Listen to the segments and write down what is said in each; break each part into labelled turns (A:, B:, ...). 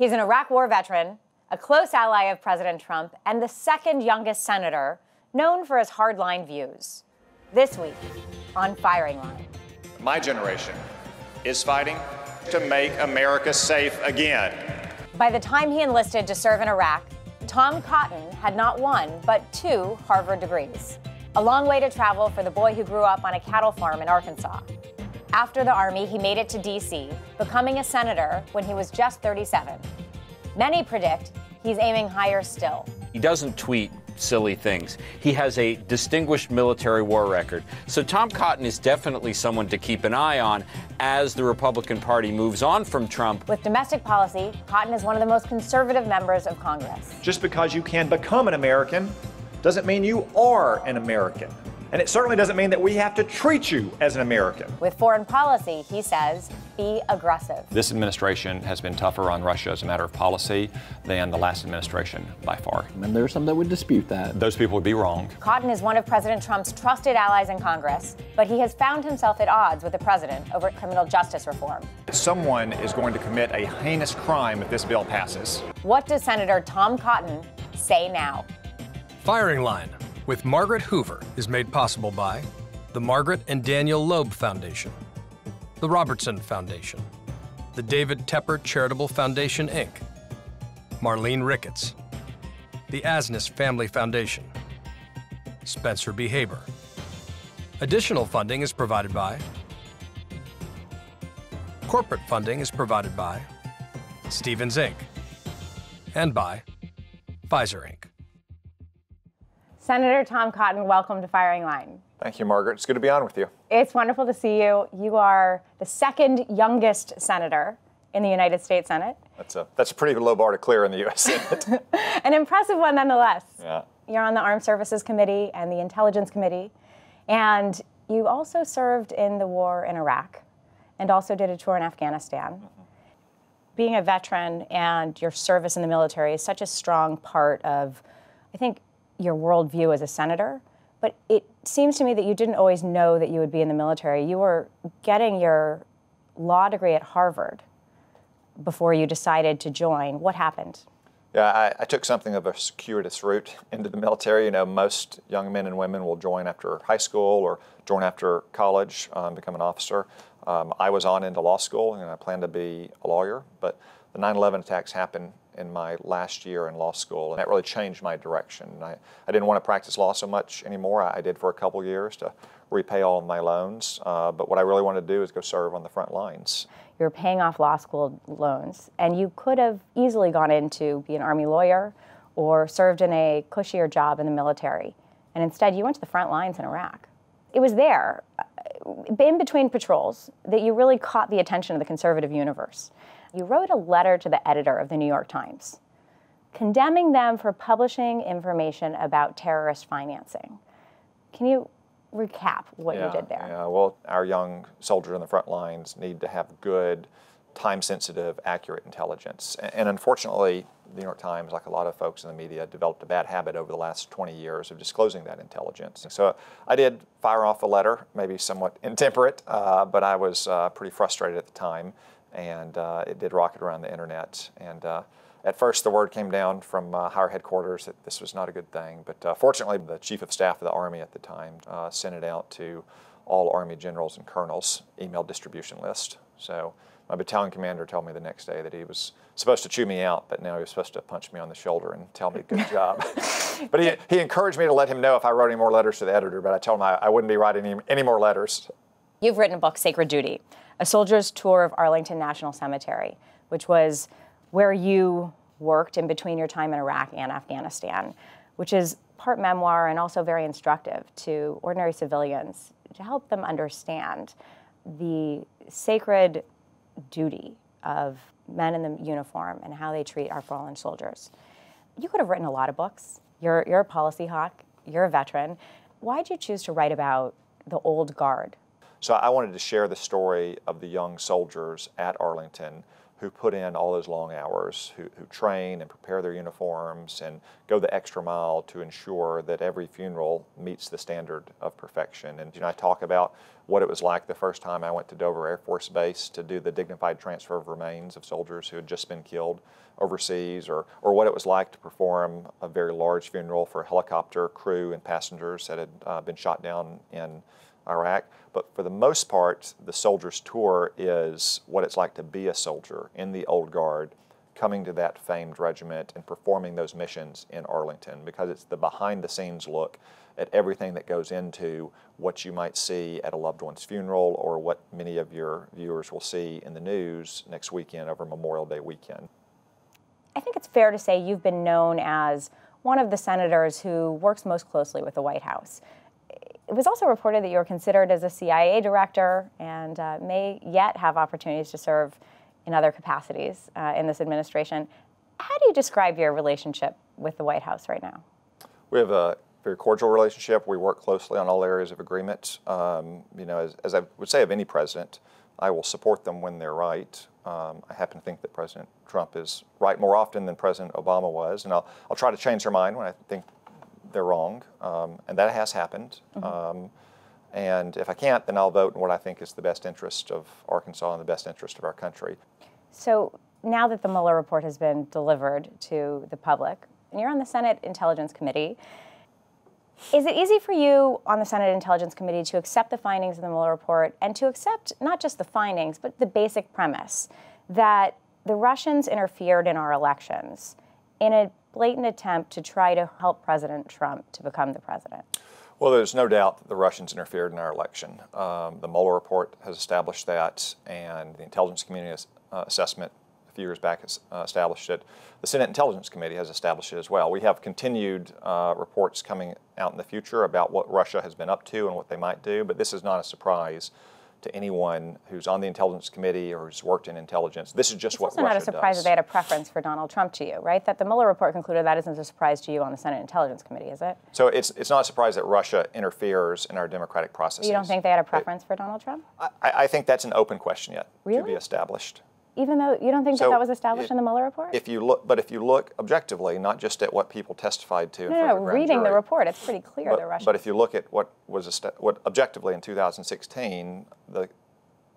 A: He's an Iraq War veteran, a close ally of President Trump, and the second youngest senator known for his hardline views. This week on Firing Line.
B: My generation is fighting to make America safe again.
A: By the time he enlisted to serve in Iraq, Tom Cotton had not one, but two Harvard degrees. A long way to travel for the boy who grew up on a cattle farm in Arkansas. After the Army, he made it to D.C., becoming a senator when he was just 37. Many predict he's aiming higher still.
C: He doesn't tweet silly things. He has a distinguished military war record. So Tom Cotton is definitely someone to keep an eye on as the Republican Party moves on from Trump.
A: With domestic policy, Cotton is one of the most conservative members of Congress.
D: Just because you can become an American doesn't mean you are an American. And it certainly doesn't mean that we have to treat you as an American.
A: With foreign policy, he says, be aggressive.
E: This administration has been tougher on Russia as a matter of policy than the last administration by far.
F: And there are some that would dispute that.
E: Those people would be wrong.
A: Cotton is one of President Trump's trusted allies in Congress, but he has found himself at odds with the president over criminal justice reform.
D: Someone is going to commit a heinous crime if this bill passes.
A: What does Senator Tom Cotton say now?
G: Firing line with Margaret Hoover is made possible by the Margaret and Daniel Loeb Foundation, the Robertson Foundation, the David Tepper Charitable Foundation, Inc., Marlene Ricketts, the Asness Family Foundation, Spencer B. Haber. Additional funding is provided by Corporate funding is provided by Stevens Inc. and by Pfizer Inc.
A: Senator Tom Cotton, welcome to Firing Line.
D: Thank you, Margaret. It's good to be on with you.
A: It's wonderful to see you. You are the second youngest senator in the United States Senate.
D: That's a that's a pretty low bar to clear in the U.S. Senate.
A: An impressive one, nonetheless.
D: Yeah.
A: You're on the Armed Services Committee and the Intelligence Committee, and you also served in the war in Iraq, and also did a tour in Afghanistan. Mm-hmm. Being a veteran and your service in the military is such a strong part of, I think, your worldview as a senator. But it seems to me that you didn't always know that you would be in the military. You were getting your law degree at Harvard before you decided to join. What happened?
D: Yeah, I, I, took something of a circuitous route into the military. You know, most young men and women will join after high school or join after college, um, become an officer. Um, I was on into law school and I planned to be a lawyer, but the 9 11 attacks happened in my last year in law school, and that really changed my direction. I, I didn't want to practice law so much anymore. I, I did for a couple years to repay all of my loans, uh, but what I really wanted to do is go serve on the front lines.
A: You were paying off law school loans, and you could have easily gone in to be an Army lawyer or served in a cushier job in the military. And instead, you went to the front lines in Iraq. It was there, uh, in between patrols, that you really caught the attention of the conservative universe you wrote a letter to the editor of the New York Times condemning them for publishing information about terrorist financing. Can you recap what
D: yeah,
A: you did there?
D: Yeah, well, our young soldiers on the front lines need to have good, time sensitive, accurate intelligence. And, unfortunately, the New York Times, like a lot of folks in the media, developed a bad habit over the last 20 years of disclosing that intelligence. So I did fire off a letter, maybe somewhat intemperate, uh, but I was uh, pretty frustrated at the time and uh, it did rocket around the internet. And uh, at first, the word came down from uh, higher headquarters that this was not a good thing. But uh, fortunately, the chief of staff of the Army at the time uh, sent it out to all Army generals and colonels email distribution list. So my battalion commander told me the next day that he was supposed to chew me out, but now he was supposed to punch me on the shoulder and tell me good job. but he, he encouraged me to let him know if I wrote any more letters to the editor, but I told him I, I wouldn't be writing any, any more letters.
A: You've written a book, Sacred Duty a soldier's tour of Arlington National Cemetery, which was where you worked in between your time in Iraq and Afghanistan, which is part memoir and also very instructive to ordinary civilians to help them understand the sacred duty of men in the uniform and how they treat our fallen soldiers. You could have written a lot of books. You're, you're a policy hawk, you're a veteran. Why did you choose to write about the old guard
D: so I wanted to share the story of the young soldiers at Arlington who put in all those long hours, who, who train and prepare their uniforms and go the extra mile to ensure that every funeral meets the standard of perfection. And you know, I talk about what it was like the first time I went to Dover Air Force Base to do the dignified transfer of remains of soldiers who had just been killed overseas, or, or what it was like to perform a very large funeral for a helicopter crew and passengers that had uh, been shot down in Iraq. But for the most part, the soldier's tour is what it's like to be a soldier in the old guard, coming to that famed regiment and performing those missions in Arlington because it's the behind the scenes look at everything that goes into what you might see at a loved one's funeral or what many of your viewers will see in the news next weekend over Memorial Day weekend.
A: I think it's fair to say you've been known as one of the senators who works most closely with the White House. It was also reported that you were considered as a CIA director and uh, may yet have opportunities to serve in other capacities uh, in this administration. How do you describe your relationship with the White House right now?
D: We have a very cordial relationship. We work closely on all areas of agreement. Um, you know, as, as, I would say of any president, I will support them when they're right. Um, I happen to think that President Trump is right more often than President Obama was, and I'll, I'll try to change their mind when I think they're wrong, um, and that has happened. Mm-hmm. Um, and if I can't, then I'll vote in what I think is the best interest of Arkansas and the best interest of our country.
A: So now that the Mueller report has been delivered to the public, and you're on the Senate Intelligence Committee, is it easy for you on the Senate Intelligence Committee to accept the findings of the Mueller report and to accept not just the findings, but the basic premise that the Russians interfered in our elections in a blatant attempt to try to help President Trump to become the president?
D: Well, there's no doubt that the Russians interfered in our election. Um, the Mueller report has established that, and the intelligence community uh, assessment a few years back has uh, established it. The Senate Intelligence Committee has established it as well. We have continued uh, reports coming out in the future about what Russia has been up to and what they might do, but this is not a surprise to anyone who's on the intelligence committee or who's worked in intelligence. This is just
A: it's
D: what
A: also
D: Russia
A: not a surprise
D: does.
A: that they had a preference for Donald Trump to you, right? That the Mueller report concluded that isn't a surprise to you on the Senate Intelligence Committee, is it?
D: So it's it's not a surprise that Russia interferes in our democratic processes.
A: You don't think they had a preference it, for Donald Trump?
D: I, I, think that's an open question yet
A: really?
D: to be established.
A: Even though you don't think
D: so
A: that that was established in the Mueller report?
D: If you look, but if you look objectively, not just at what people testified to.
A: No, no, no reading jury, the report, it's pretty clear
D: but,
A: the Russians.
D: But if you look at what was what objectively in 2016, the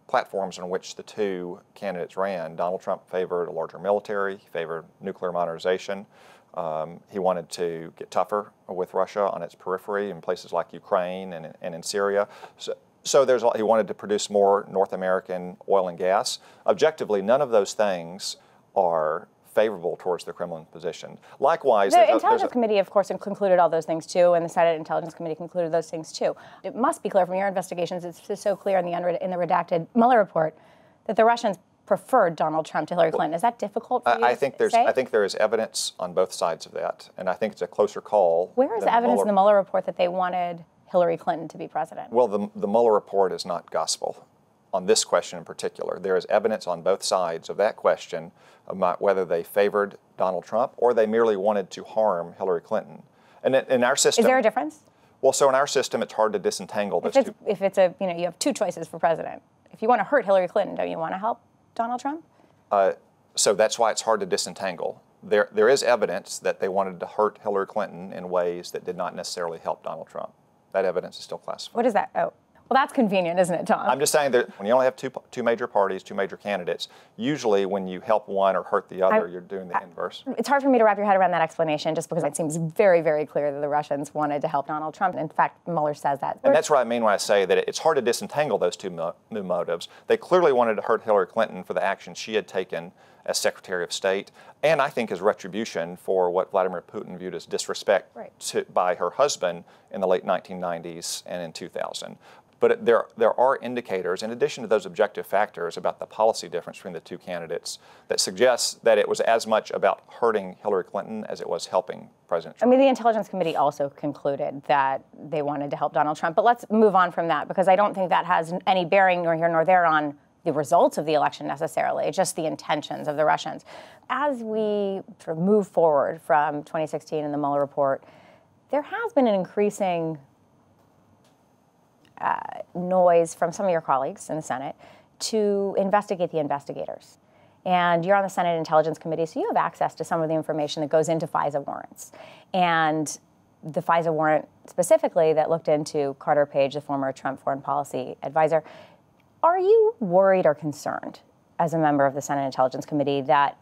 D: platforms on which the two candidates ran. Donald Trump favored a larger military, he favored nuclear modernization. Um, he wanted to get tougher with Russia on its periphery in places like Ukraine and, and in Syria. So, so there's, he wanted to produce more North American oil and gas. Objectively, none of those things are favorable towards the Kremlin position. Likewise,
A: the Intelligence a, Committee, of course, concluded all those things too, and the Senate Intelligence Committee concluded those things too. It must be clear from your investigations; it's so clear in the in the redacted Mueller report that the Russians preferred Donald Trump to Hillary Clinton. Is that difficult for you?
D: I think there's
A: say?
D: I think there is evidence on both sides of that, and I think it's a closer call.
A: Where is the evidence Mueller, in the Mueller report that they wanted Hillary Clinton to be president?
D: Well, the the Mueller report is not gospel on this question in particular. There is evidence on both sides of that question about whether they favored Donald Trump or they merely wanted to harm Hillary Clinton. And in our system,
A: is there a difference?
D: Well, so in our system, it's hard to disentangle
A: if
D: two.
A: If it's a, you know, you have two choices for president. If you want to hurt Hillary Clinton, don't you want to help Donald Trump?
D: Uh, so that's why it's hard to disentangle. There, there is evidence that they wanted to hurt Hillary Clinton in ways that did not necessarily help Donald Trump. That evidence is still classified.
A: What is that? Oh, well, that's convenient, isn't it, Tom?
D: I'm just saying that when you only have two, two major parties, two major candidates, usually when you help one or hurt the other, I, you're doing the I, inverse.
A: It's hard for me to wrap your head around that explanation just because it seems very, very clear that the Russians wanted to help Donald Trump. In fact, Mueller says that.
D: And that's what I mean when I say that it's hard to disentangle those two mo- motives. They clearly wanted to hurt Hillary Clinton for the action she had taken as Secretary of State, and I think as retribution for what Vladimir Putin viewed as disrespect
A: right.
D: to, by her husband in the late 1990s and in 2000. But there, there are indicators, in addition to those objective factors, about the policy difference between the two candidates that suggests that it was as much about hurting Hillary Clinton as it was helping President Trump.
A: I mean, the Intelligence Committee also concluded that they wanted to help Donald Trump. But let's move on from that because I don't think that has any bearing nor here nor there on the results of the election necessarily, just the intentions of the Russians. As we sort of move forward from 2016 and the Mueller report, there has been an increasing uh, noise from some of your colleagues in the Senate to investigate the investigators. And you're on the Senate Intelligence Committee, so you have access to some of the information that goes into FISA warrants. And the FISA warrant specifically that looked into Carter Page, the former Trump foreign policy advisor. Are you worried or concerned as a member of the Senate Intelligence Committee that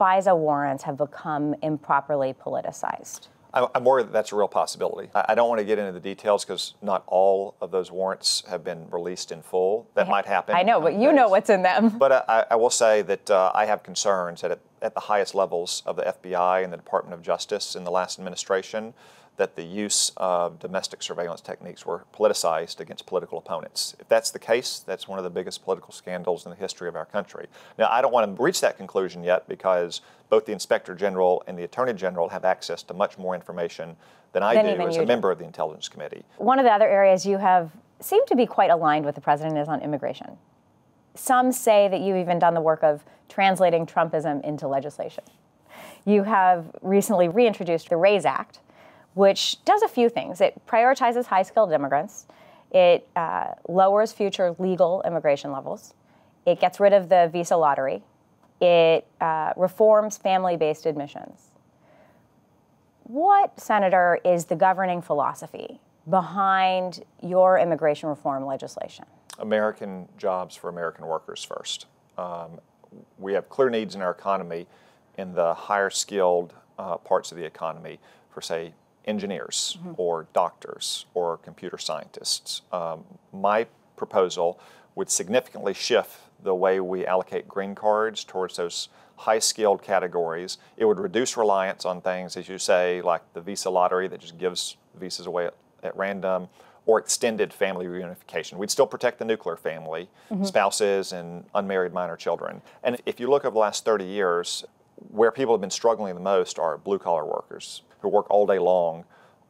A: FISA warrants have become improperly politicized?
D: I'm worried that that's a real possibility. I don't want to get into the details because not all of those warrants have been released in full. That might happen.
A: I know, but you know what's in them.
D: But I, I will say that uh, I have concerns that at, at the highest levels of the FBI and the Department of Justice in the last administration, that the use of domestic surveillance techniques were politicized against political opponents. If that's the case, that's one of the biggest political scandals in the history of our country. Now, I don't want to reach that conclusion yet because both the Inspector General and the Attorney General have access to much more information than I
A: Than
D: do as a
A: do.
D: member of the Intelligence Committee.
A: One of the other areas you have seemed to be quite aligned with the president is on immigration. Some say that you've even done the work of translating Trumpism into legislation. You have recently reintroduced the RAISE Act, which does a few things. It prioritizes high skilled immigrants, it uh, lowers future legal immigration levels, it gets rid of the visa lottery, it uh, reforms family based admissions. What, Senator, is the governing philosophy behind your immigration reform legislation?
D: American jobs for American workers first. Um, we have clear needs in our economy in the higher skilled uh, parts of the economy for, say, engineers or doctors or computer scientists. Um, my proposal would significantly shift the way we allocate green cards towards those high skilled categories. It would reduce reliance on things, as you say, like the visa lottery that just gives visas away at, at random or extended family reunification. We'd still protect the nuclear family, spouses, and unmarried minor children. And if you look over the last 30 years, where people have been struggling the most are blue collar workers who work all day long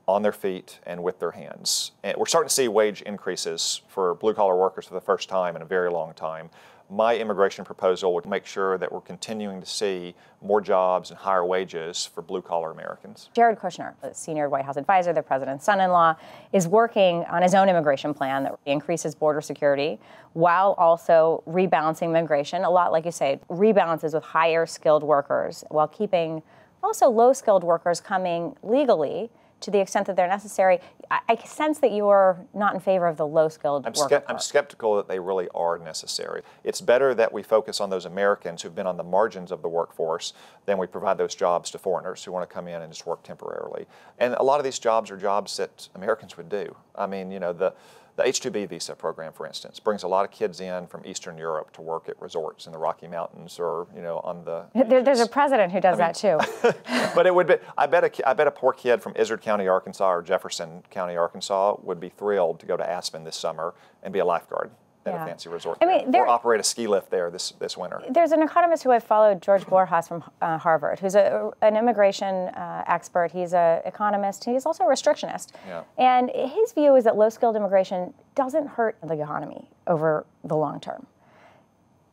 D: on their feet and with their hands. And we're starting to see wage increases for blue collar workers for the first time in a very long time. My immigration proposal would make sure that we're continuing to see more jobs and higher wages for blue collar Americans.
A: Jared Kushner, a senior White House advisor, the president's son in law, is working on his own immigration plan that increases border security while also rebalancing migration. A lot, like you say, rebalances with higher skilled workers while keeping also low skilled workers coming legally to the extent that they're necessary. I, I sense that you're not in favor of the low skilled
D: I'm, ske- I'm skeptical that they really are necessary. It's better that we focus on those Americans who've been on the margins of the workforce than we provide those jobs to foreigners who want to come in and just work temporarily. And a lot of these jobs are jobs that Americans would do. I mean, you know, the the H-2B visa program, for instance, brings a lot of kids in from Eastern Europe to work at resorts in the Rocky Mountains or you know on the.
A: There- there's a president who does that too.
D: But it would be. I bet a I bet a poor kid from Izzard County, Arkansas, or Jefferson County, Arkansas, would be thrilled to go to Aspen this summer and be a lifeguard at
A: Yeah.
D: a fancy resort.
A: I mean,
D: there, or operate a ski lift there this this winter.
A: There's an economist who I've followed, George Borjas from uh, Harvard, who's a, an immigration uh, expert. He's an economist. He's also a restrictionist.
D: Yeah.
A: And his view is that low skilled immigration doesn't hurt the economy over the long term.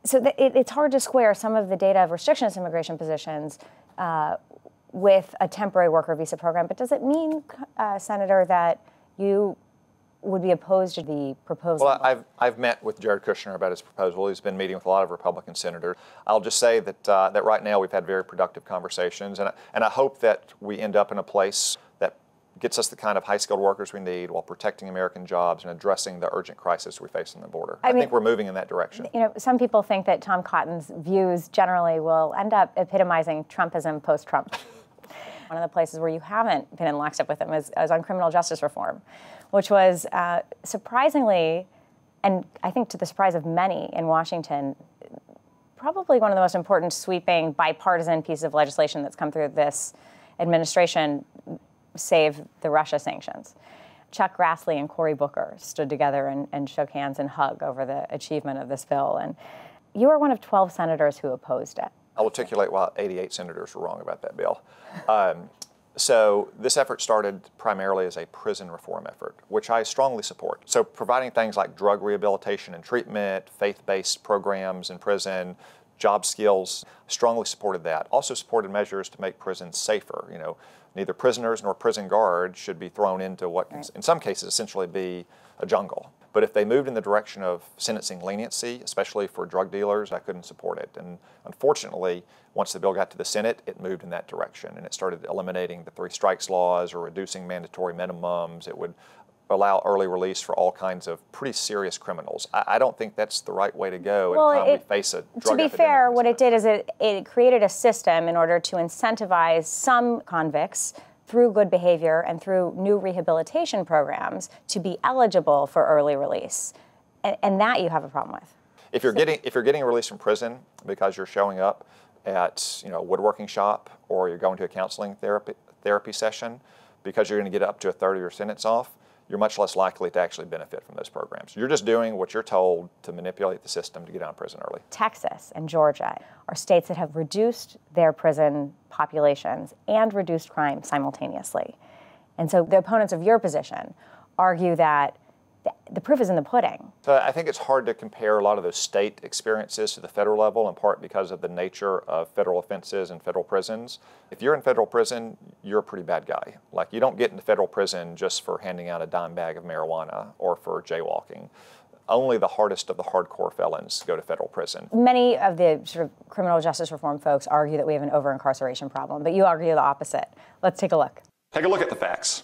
A: So that it, it's hard to square some of the data of restrictionist immigration positions uh, with a temporary worker visa program. But does it mean, uh, Senator, that you would be opposed to the proposal?
D: Well, I've, I've met with Jared Kushner about his proposal. He's been meeting with a lot of Republican senators. I'll just say that, uh, that right now we've had very productive conversations, and, I- and I hope that we end up in a place that gets us the kind of high skilled workers we need while protecting American jobs and addressing the urgent crisis we face on the border. I,
A: mean-
D: think we're moving in that direction.
A: you know, some people think that Tom Cotton's views generally will end up epitomizing Trumpism post Trump. One of the places where you haven't been in lockstep with them is, is on criminal justice reform, which was uh, surprisingly, and I think to the surprise of many in Washington, probably one of the most important sweeping bipartisan pieces of legislation that's come through this administration, save the Russia sanctions. Chuck Grassley and Cory Booker stood together and, and shook hands and hugged over the achievement of this bill. And you are one of 12 senators who opposed it.
D: I'll articulate why 88 senators were wrong about that bill. Um, so this effort started primarily as a prison reform effort, which I strongly support. So providing things like drug rehabilitation and treatment, faith-based programs in prison, job skills, strongly supported that. Also supported measures to make prisons safer. You know, neither prisoners nor prison guards should be thrown into what can, in some cases essentially be a jungle. But if they moved in the direction of sentencing leniency, especially for drug dealers, I couldn't support it. And unfortunately, once the bill got to the Senate, it moved in that direction and it started eliminating the three strikes laws or reducing mandatory minimums. It would allow early release for all kinds of pretty serious criminals. I, I don't think that's the right way to go
A: Well,
D: time
A: it-
D: we face a
A: to be fair, what it did is it, it created a system in order to incentivize some convicts through good behavior and through new rehabilitation programs to be eligible for early release. And, and that you have a problem with.
D: If you're getting if you're getting released from prison because you're showing up at you know a woodworking shop or you're going to a counseling therapy therapy session because you're going to get up to a third of your sentence off, you're much less likely to actually benefit from those programs. You're just doing what you're told to manipulate the system to get out of prison early.
A: Texas and Georgia are states that have reduced their prison populations and reduced crime simultaneously. And so the opponents of your position argue that the, the proof is in the pudding.
D: So I think it's hard to compare a lot of those state experiences to the federal level, in part because of the nature of federal offenses and federal prisons. If you're in federal prison, you're a pretty bad guy. Like you don't get into federal prison just for handing out a dime bag of marijuana or for jaywalking. Only the hardest of the hardcore felons go to federal prison.
A: Many of the sort of criminal justice reform folks argue that we have an over incarceration problem, but you argue the opposite. Let's take a look.
B: Take a look at the facts.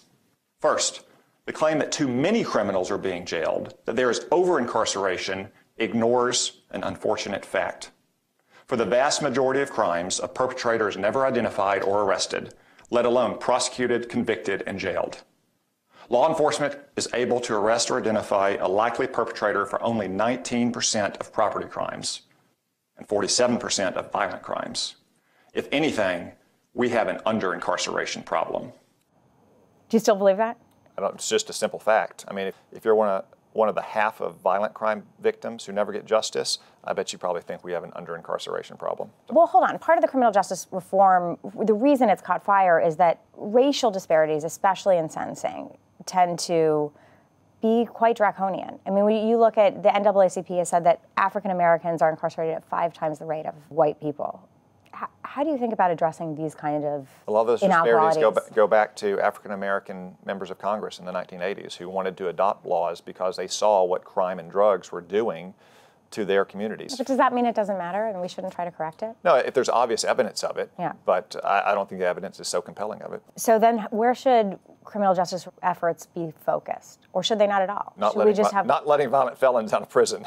B: First, the claim that too many criminals are being jailed, that there is over incarceration, ignores an unfortunate fact. For the vast majority of crimes, a perpetrator is never identified or arrested, let alone prosecuted, convicted, and jailed. Law enforcement is able to arrest or identify a likely perpetrator for only 19% of property crimes and 47% of violent crimes. If anything, we have an under incarceration problem.
A: Do you still believe that?
D: It's just a simple fact. I mean, if, if you're one of, one of the half of violent crime victims who never get justice, I bet you probably think we have an under incarceration problem.
A: Well, hold on. Part of the criminal justice reform, the reason it's caught fire is that racial disparities, especially in sentencing, tend to be quite draconian. I mean, when you look at the NAACP has said that African Americans are incarcerated at five times the rate of white people. How, how do you think about addressing these kind of
D: A lot of those disparities go, go back to African American members of Congress in the 1980s who wanted to adopt laws because they saw what crime and drugs were doing to their communities.
A: But does that mean it doesn't matter and we shouldn't try to correct it?
D: No, if there's obvious evidence of it,
A: Yeah.
D: but I, I don't think the evidence is so compelling of it.
A: So then, where should criminal justice efforts be focused, or should they not at all?
D: Not
A: should
D: letting,
A: we just
D: vi-
A: have
D: not letting violent felons out of prison.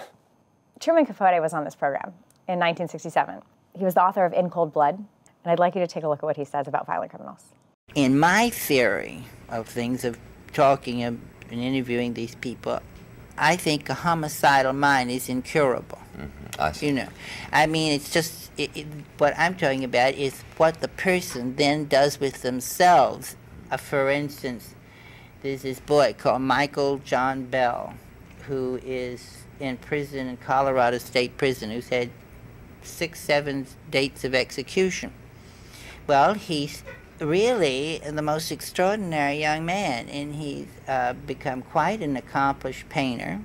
A: Truman Capote was on this program in 1967. He was the author of In Cold Blood, and I'd like you to take a look at what he says about violent criminals.
H: in my theory of things of talking and interviewing these people, I think a homicidal mind is incurable.
I: I see.
H: You know, I mean, it's just it, it, what I'm talking about is what the person then does with themselves. Uh, for instance, there's this boy called Michael John Bell, who is in prison in Colorado State Prison, who's had six, seven dates of execution. Well, he's really the most extraordinary young man, and he's uh, become quite an accomplished painter.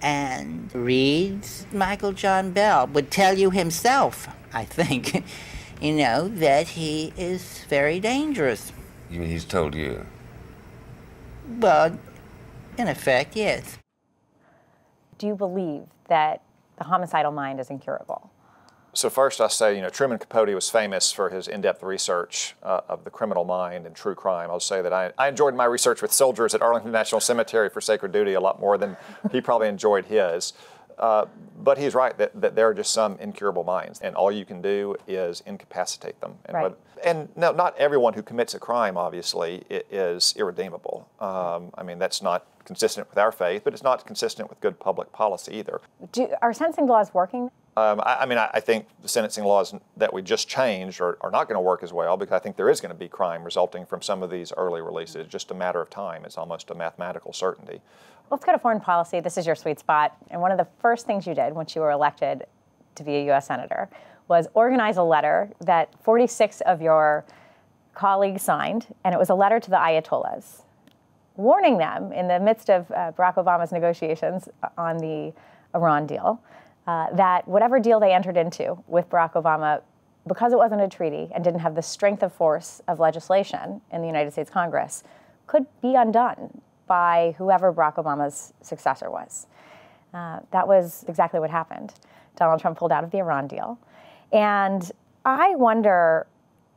H: And reads Michael John Bell would tell you himself, I think, you know, that he is very dangerous.
I: You mean he's told you?
H: Well, in effect, yes.
A: Do you believe that the homicidal mind is incurable?
D: So first, I say, you know, Truman Capote was famous for his in-depth research uh, of the criminal mind and true crime. I'll say that I, I enjoyed my research with soldiers at Arlington National Cemetery for Sacred Duty a lot more than he probably enjoyed his. Uh, but he's right that, that there are just some incurable minds, and all you can do is incapacitate them. And,
A: Right.
D: and no, not everyone who commits a crime, obviously, is irredeemable. Um, I mean, that's not consistent with our faith, but it's not consistent with good public policy either.
A: Do, are sentencing laws working?
D: Um, I, I mean, I, I think the sentencing laws that we just changed are, are not going to work as well because I think there is going to be crime resulting from some of these early releases. It's Just a matter of time. It's almost a mathematical certainty.
A: Let's go to foreign policy. This is your sweet spot. And one of the first things you did once you were elected to be a U.S. Senator was organize a letter that 46 of your colleagues signed, and it was a letter to the Ayatollahs, warning them in the midst of uh, Barack Obama's negotiations on the Iran deal uh, that whatever deal they entered into with Barack Obama, because it wasn't a treaty and didn't have the strength of force of legislation in the United States Congress, could be undone by whoever Barack Obama's successor was. Uh, that was exactly what happened. Donald Trump pulled out of the Iran deal. And I wonder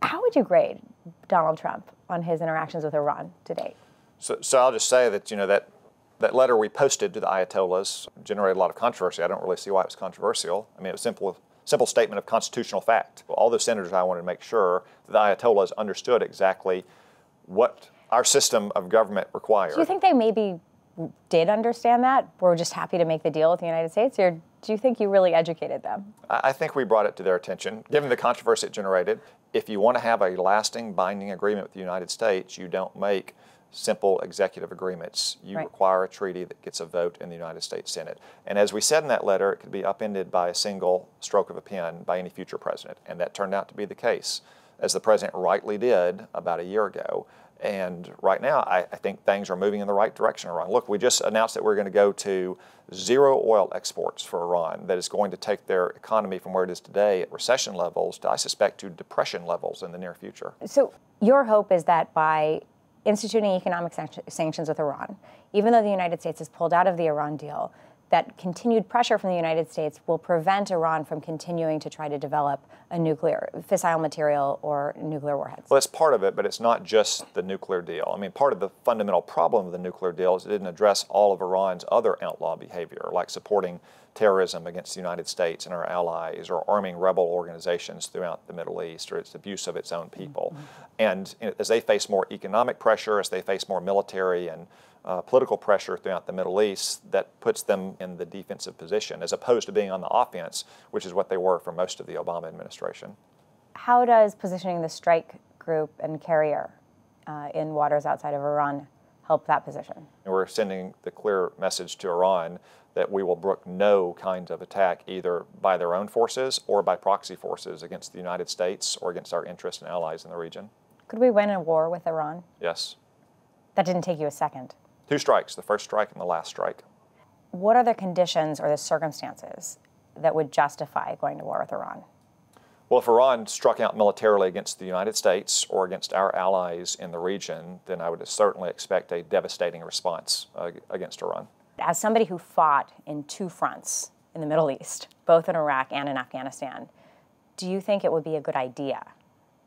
A: how would you grade Donald Trump on his interactions with Iran to date?
D: So, so I'll just say that, you know, that, that letter we posted to the Ayatollahs generated a lot of controversy. I don't really see why it was controversial. I mean, it was simple simple statement of constitutional fact. All those senators, I wanted to make sure that the Ayatollahs understood exactly what our system of government required.
A: Do you think they maybe did understand that? Were just happy to make the deal with the United States, or do you think you really educated them?
D: I think we brought it to their attention. Given the controversy it generated, if you want to have a lasting, binding agreement with the United States, you don't make simple executive agreements. You right. require a treaty that gets a vote in the United States Senate. And as we said in that letter, it could be upended by a single stroke of a pen by any future president. And that turned out to be the case, as the president rightly did about a year ago. And right now, I, I, think things are moving in the right direction Iran. Look, we just announced that we're going to go to zero oil exports for Iran, that is going to take their economy from where it is today at recession levels to, I suspect, to depression levels in the near future.
A: So, your hope is that by instituting economic sanctions with Iran, even though the United States has pulled out of the Iran deal, that continued pressure from the United States will prevent Iran from continuing to try to develop a nuclear fissile material or nuclear warheads.
D: Well, that's part of it, but it's not just the nuclear deal. I mean, part of the fundamental problem of the nuclear deal is it didn't address all of Iran's other outlaw behavior, like supporting terrorism against the United States and our allies, or arming rebel organizations throughout the Middle East, or its abuse of its own people. Mm-hmm. And as they face more economic pressure, as they face more military and uh, political pressure throughout the Middle East that puts them in the defensive position as opposed to being on the offense, which is what they were for most of the Obama administration.
A: How does positioning the strike group and carrier uh, in waters outside of Iran help that position?
D: And we're sending the clear message to Iran that we will brook no kind of attack either by their own forces or by proxy forces against the United States or against our interests and allies in the region.
A: Could we win a war with Iran?
D: Yes.
A: That didn't take you a second.
D: Two strikes, the first strike and the last strike.
A: What are the conditions or the circumstances that would justify going to war with Iran?
D: Well, if Iran struck out militarily against the United States or against our allies in the region, then I would certainly expect a devastating response uh, against Iran.
A: As somebody who fought in two fronts in the Middle East, both in Iraq and in Afghanistan, do you think it would be a good idea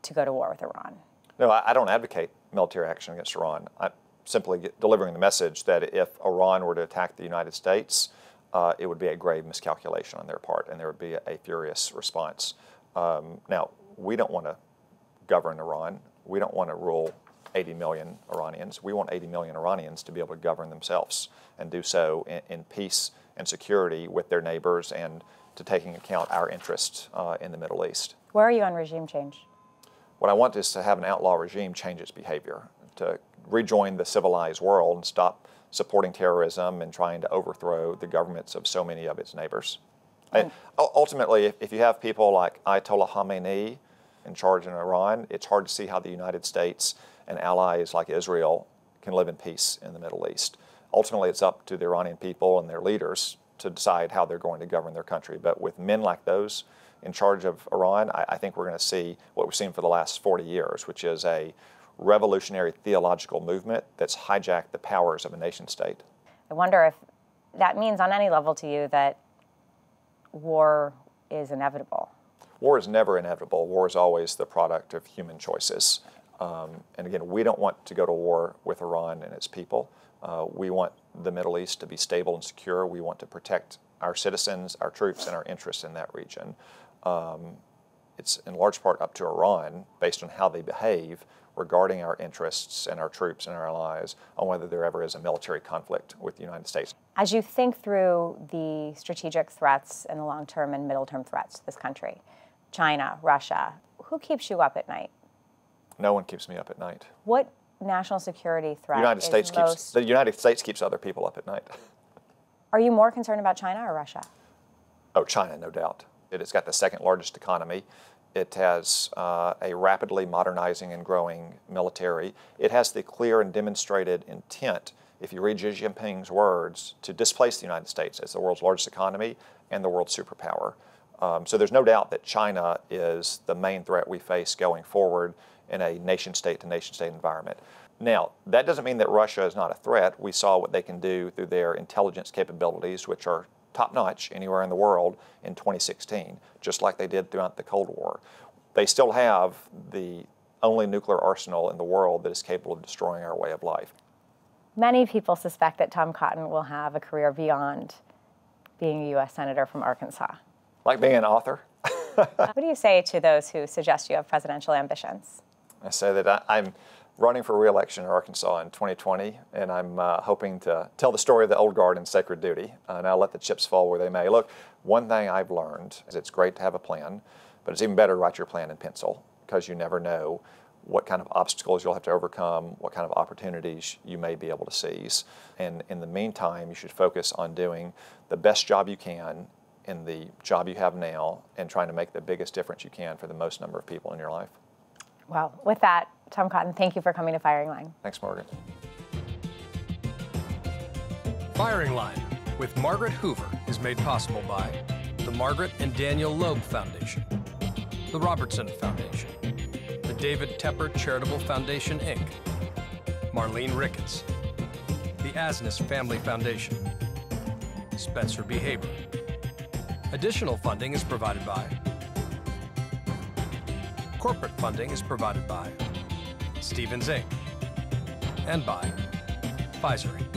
A: to go to war with Iran?
D: No, I, I don't advocate military action against Iran. I'm simply get, delivering the message that if Iran were to attack the United States, uh, it would be a grave miscalculation on their part, and there would be a, a furious response. Um, now, we don't want to govern Iran. We don't want to rule 80 million Iranians. We want 80 million Iranians to be able to govern themselves and do so in, in peace and security with their neighbors and to taking account our interests uh, in the Middle East.
A: Where are you on regime change?
D: What I want is to have an outlaw regime change its behavior, to rejoin the civilized world and stop supporting terrorism and trying to overthrow the governments of so many of its neighbors. And ultimately, if, if you have people like Ayatollah Khamenei in charge in Iran, it's hard to see how the United States and allies like Israel can live in peace in the Middle East. Ultimately, it's up to the Iranian people and their leaders to decide how they're going to govern their country. But with men like those in charge of Iran, I, I think we're going to see what we've seen for the last 40 years, which is a revolutionary theological movement that's hijacked the powers of a nation state.
A: I wonder if that means on any level to you that war is inevitable.
D: War is never inevitable. War is always the product of human choices. Um, and again, we don't want to go to war with Iran and its people. Uh, we want the Middle East to be stable and secure. We want to protect our citizens, our troops, and our interests in that region. Um, it's in large part up to Iran, based on how they behave, regarding our interests and our troops and our allies on whether there ever is a military conflict with the United States.
A: As you think through the strategic threats and the long term and middle term threats to this country, China, Russia, who keeps you up at night?
D: No one keeps me up at night.
A: What national security threat
D: the United States
A: most...
D: keeps the United States keeps other people up at night.
A: Are you more concerned about China or Russia?
D: Oh, China, no doubt. It has got the second largest economy. It has uh, a rapidly modernizing and growing military. It has the clear and demonstrated intent, if you read Xi Jinping's words, to displace the United States as the world's largest economy and the world's superpower. Um, so there's no doubt that China is the main threat we face going forward in a nation state to nation state environment. Now, that doesn't mean that Russia is not a threat. We saw what they can do through their intelligence capabilities, which are top notch anywhere in the world in 2016, just like they did throughout the Cold War. They still have the only nuclear arsenal in the world that is capable of destroying our way of life.
A: Many people suspect that Tom Cotton will have a career beyond being a U.S. Senator from Arkansas.
D: Like being an author.
A: what do you say to those who suggest you have presidential ambitions?
D: I say that I, am running for reelection in Arkansas in 2020, and I'm uh, hoping to tell the story of the old guard and sacred duty, uh, and I'll let the chips fall where they may. Look, one thing I've learned is it's great to have a plan, but it's even better to write your plan in pencil because you never know what kind of obstacles you'll have to overcome, what kind of opportunities you may be able to seize. And in the meantime, you should focus on doing the best job you can in the job you have now and trying to make the biggest difference you can for the most number of people in your life.
A: Well, with that, Tom Cotton, thank you for coming to Firing Line.
D: Thanks, Margaret.
G: Firing Line with Margaret Hoover is made possible by the Margaret and Daniel Loeb Foundation, the Robertson Foundation, the David Tepper Charitable Foundation, Inc., Marlene Ricketts, the Asness Family Foundation, Spencer B. Haber. Additional funding is provided by Corporate funding is provided by Stevens Inc. and by Pfizer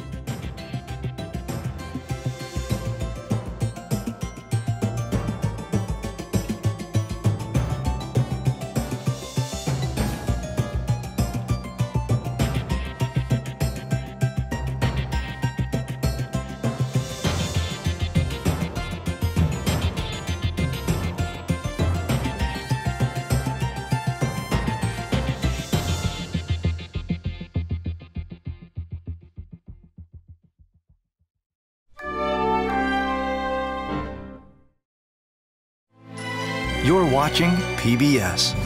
J: You're watching PBS.